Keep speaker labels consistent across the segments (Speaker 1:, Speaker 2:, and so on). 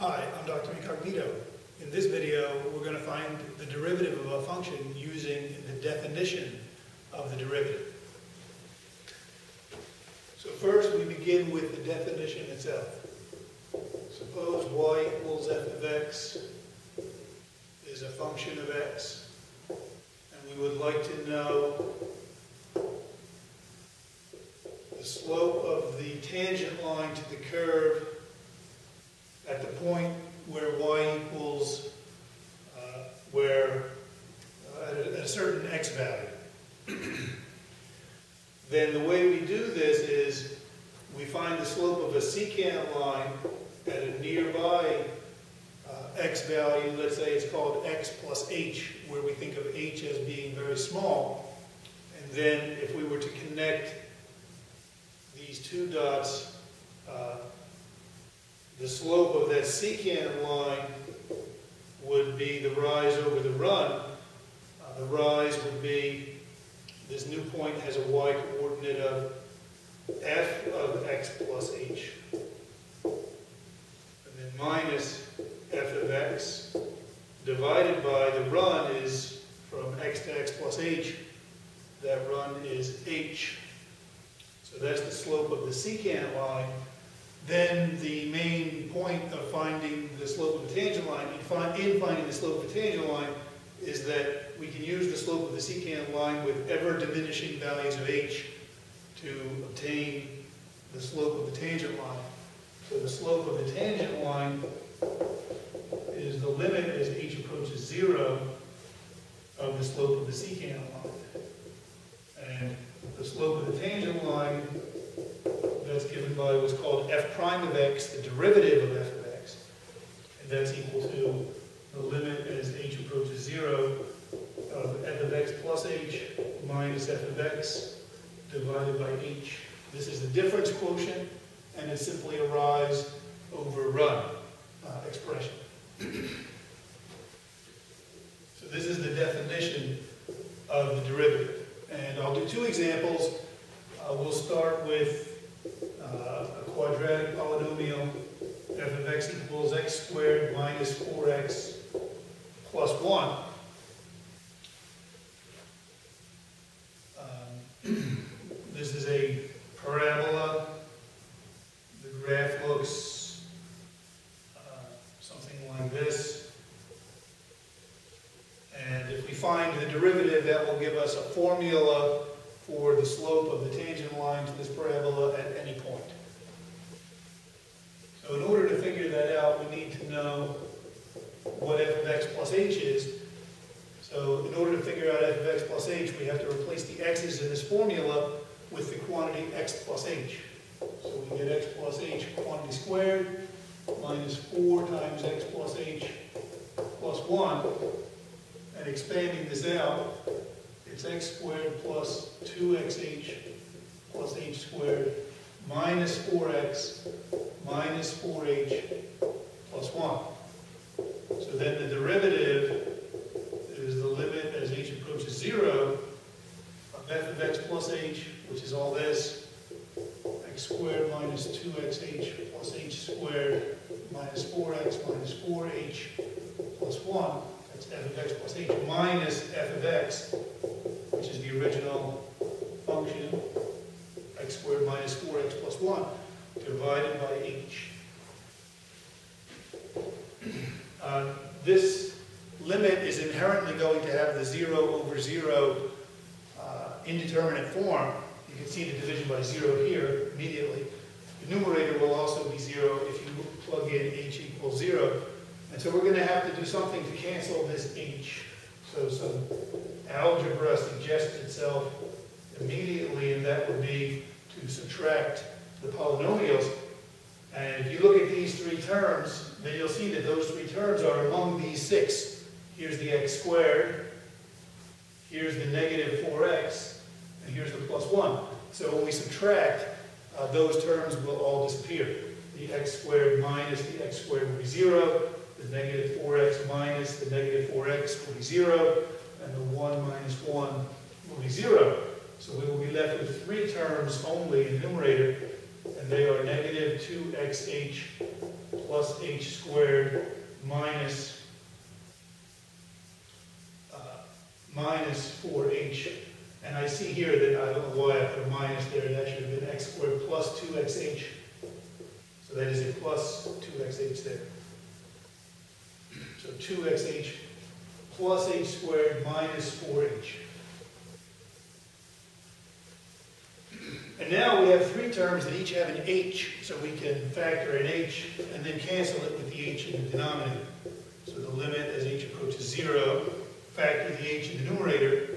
Speaker 1: Hi, I'm Dr. Incognito. In this video, we're going to find the derivative of a function using the definition of the derivative. So first, we begin with the definition itself. Suppose y equals f of x is a function of x, and we would like to know the slope of the tangent line to the curve at the point where y equals, uh, where, uh, at, a, at a certain x value. then the way we do this is we find the slope of a secant line at a nearby uh, x value, let's say it's called x plus h, where we think of h as being very small. And then if we were to connect these two dots, uh, the slope of that secant line would be the rise over the run. Uh, the rise would be, this new point has a y coordinate of f of x plus h. And then minus f of x divided by the run is from x to x plus h. That run is h. So that's the slope of the secant line then the main point of finding the slope of the tangent line, in, finding the slope of the tangent line, is that we can use the slope of the secant line with ever diminishing values of h to obtain the slope of the tangent line. So the slope of the tangent line is the limit as h approaches zero of the slope of the secant line. And the slope of the tangent line that's given by what's called f prime of x, the derivative of f of x. And that's equal to the limit as h approaches 0 of f of x plus h minus f of x divided by h. This is the difference quotient, and it's simply a rise over run uh, expression. so this is the definition of the derivative. And I'll do two examples. Uh, we'll start with uh, quadratic polynomial f of x equals x squared minus 4x plus 1. Um, this is a parabola. The graph looks uh, something like this. And if we find the derivative, that will give us a formula for the slope of the tangent line to this parabola at any point. So in order to figure that out, we need to know what f of x plus h is. So in order to figure out f of x plus h, we have to replace the x's in this formula with the quantity x plus h. So we get x plus h quantity squared minus 4 times x plus h plus 1. And expanding this out, it's x squared plus 2xh plus h squared minus 4x minus 4h plus 1. So then the derivative is the limit as h approaches 0 of f of x plus h, which is all this, x squared minus 2xh plus h squared minus 4x minus 4h plus 1. That's h minus f of x which is the original function, x squared minus 4x plus 1, divided by h. Uh, this limit is inherently going to have the 0 over 0 uh, indeterminate form. You can see the division by 0 here immediately. The numerator will also be 0 if you plug in h equals 0. And so we're going to have to do something to cancel this h. So some algebra suggests itself immediately, and that would be to subtract the polynomials. And if you look at these three terms, then you'll see that those three terms are among these six. Here's the x squared, here's the negative 4x, and here's the plus 1. So when we subtract, uh, those terms will all disappear. The x squared minus the x squared will be 0, the negative 4x minus the negative 4x will be 0, and the 1 minus 1 will be 0. So we will be left with three terms only in the numerator, and they are negative 2xh plus h squared minus, uh, minus 4h. And I see here that, I don't know why I put a minus there, that should have been x squared plus 2xh. So that is a plus 2xh there. So 2xh plus h squared minus 4h. And now we have three terms that each have an h, so we can factor an h and then cancel it with the h in the denominator. So the limit as h approaches 0, factor the h in the numerator,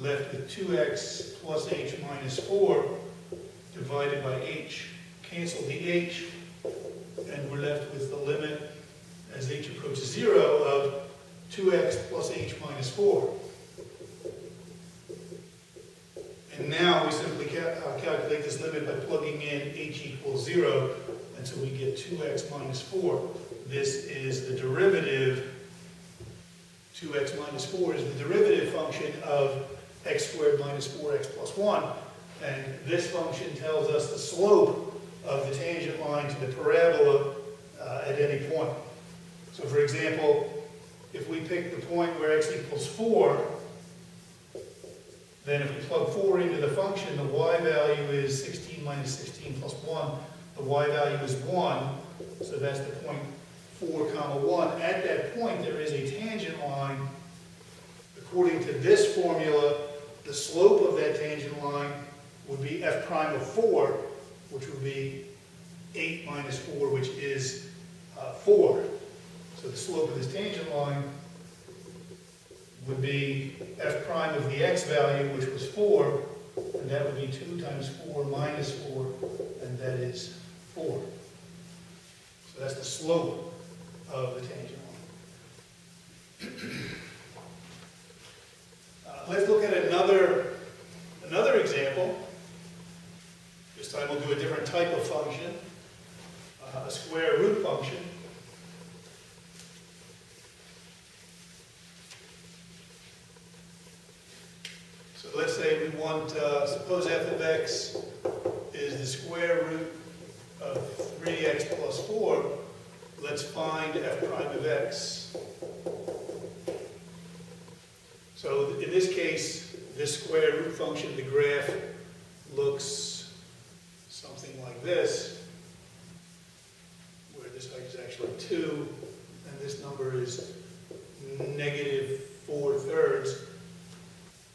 Speaker 1: left with 2x plus h minus 4 divided by h. Cancel the h, and we're left with the limit as h approaches 0 of 2x plus h minus 4. And now we simply ca uh, calculate this limit by plugging in h equals 0 until we get 2x minus 4. This is the derivative, 2x minus 4 is the derivative function of x squared minus 4x plus 1. And this function tells us the slope of the tangent line to the parabola uh, at any point. So for example, if we pick the point where x equals 4, then if we plug 4 into the function, the y value is 16 minus 16 plus 1. The y value is 1, so that's the point 4 comma 1. At that point, there is a tangent line. According to this formula, the slope of that tangent line would be f prime of 4, which would be 8 minus 4, which is uh, 4. So the slope of this tangent line would be f prime of the x value, which was 4, and that would be 2 times 4 minus 4, and that is 4. So that's the slope of the tangent line. Uh, let's look at another, another example. This time we'll do a different type of function, uh, a square root function. Let's say we want, uh, suppose f of x is the square root of 3x plus 4. Let's find f prime of x. So in this case, this square root function, the graph looks something like this, where this height is actually 2, and this number is negative 4 thirds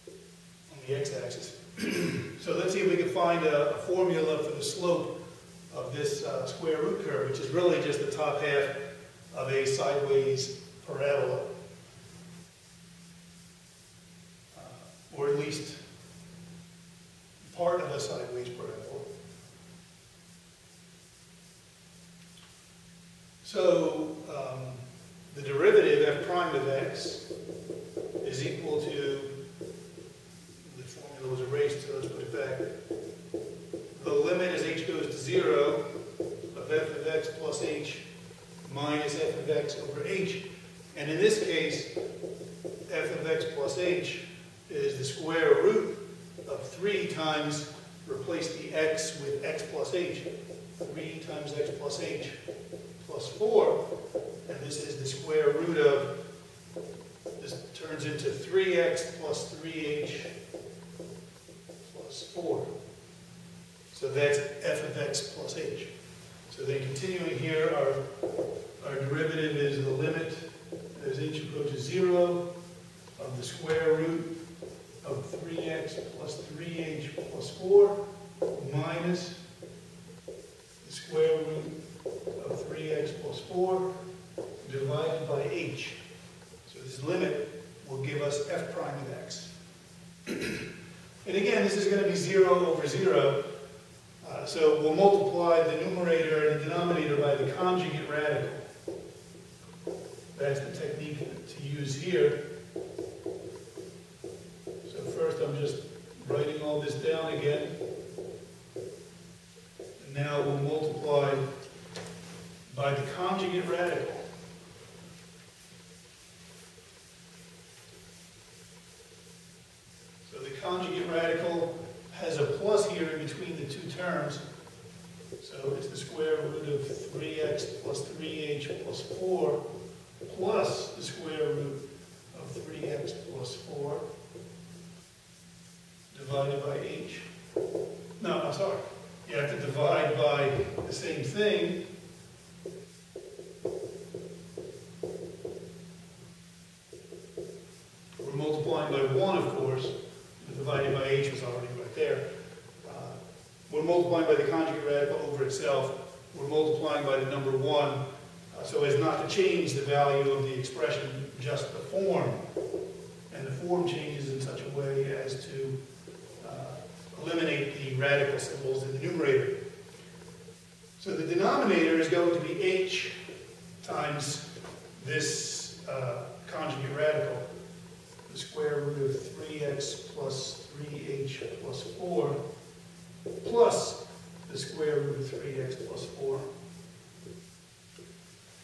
Speaker 1: on the x-axis. So let's see if we can find a, a, formula for the slope of this uh, square root curve, which is really just the top half of a sideways parabola. Uh, or at least part of a sideways parabola. So um, the derivative f prime of x is equal to it was erased, so let's put it back. The limit as h goes to 0 of f of x plus h minus f of x over h. And in this case, f of x plus h is the square root of 3 times, replace the x with x plus h. 3 times x plus h plus 4. And this is the square root of, this turns into 3x plus 3h 4. So that's f of x plus h. So then continuing here, our, our derivative is the limit as h approaches 0 of the square root of 3x plus 3h plus 4 minus the square root of 3x plus 4 divided by h. So this limit will give us f prime of x. And again, this is going to be 0 over 0. Uh, so we'll multiply the numerator and the denominator by the conjugate radical. That's the technique to use here. So first I'm just writing all this down again. And now we'll multiply by the conjugate radical. So the conjugate radical has a plus here in between the two terms. So it's the square root of 3x plus 3h plus 4 plus the square root of 3x plus 4 divided by h. No, I'm sorry. You have to divide by the same thing. We're multiplying by 1, of course. The dividing by h was already right there. Uh, We're multiplying by the conjugate itself. We're multiplying by the number 1 uh, so as not to change the value of the expression, just the form. And the form changes in such a way as to uh, eliminate the radical symbols in the numerator. So the denominator is going to be h times this uh, conjugate radical, the square root of 3x plus 3h plus 4, plus the square root of 3x plus 4.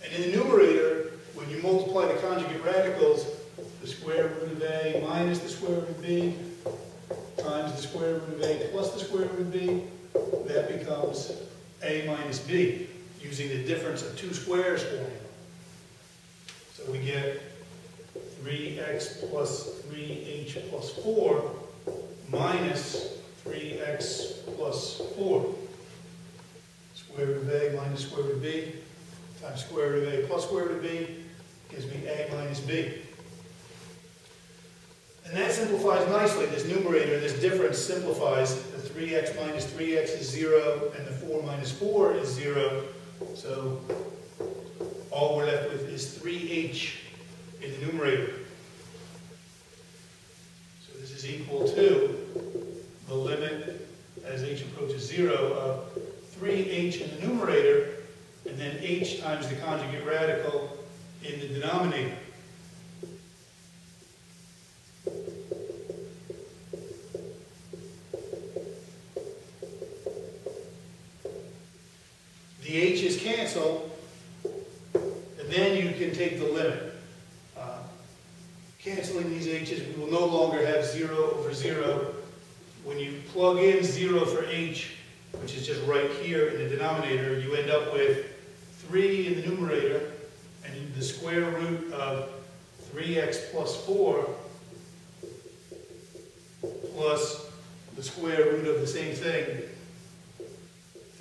Speaker 1: And in the numerator, when you multiply the conjugate radicals, the square root of a minus the square root of b times the square root of a plus the square root of b, that becomes a minus b, using the difference of two squares formula. So we get 3x plus 3h plus 4 minus 3x plus 4. Square root of a minus square root of b times square root of a plus square root of b gives me a minus b. And that simplifies nicely. This numerator, this difference simplifies. The 3x minus 3x is 0, and the 4 minus 4 is 0. So all we're left with is 3h in the numerator. So this is equal to the limit as h approaches 0 of 3h in the numerator and then h times the conjugate radical in the denominator. The h's cancel, and then you can take the limit. Uh, canceling these h's, we will no longer have 0 over 0. When you plug in 0 for h, which is just right here in the denominator, you end up with 3 in the numerator, and the square root of 3x plus 4 plus the square root of the same thing,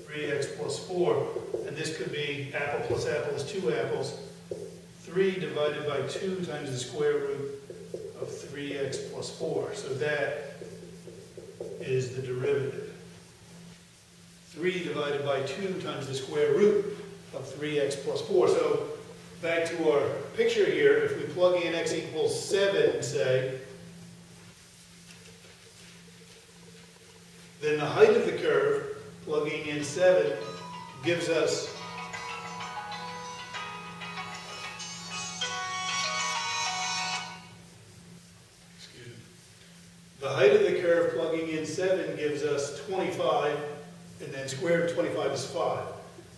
Speaker 1: 3x plus 4. And this could be apple plus apple is 2 apples. 3 divided by 2 times the square root of 3x plus 4. So that is the derivative. 3 divided by 2 times the square root of 3x plus 4. So back to our picture here, if we plug in x equals 7, say, then the height of the curve, plugging in 7, gives us excuse me, the height of the curve plugging in 7 gives us 25, and then square root of 25 is 5.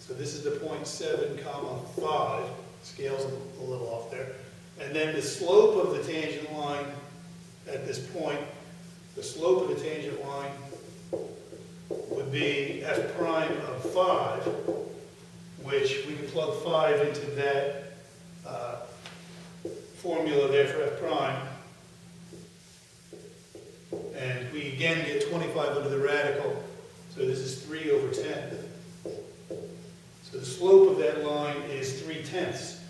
Speaker 1: So this is the point 0.7 comma 5. Scale's a little off there. And then the slope of the tangent line at this point, the slope of the tangent line would be f prime of 5, which we can plug 5 into that uh, formula there for f prime. And we again get 25 under the radical, so this is 3 over 10. So the slope of that line is 3 tenths.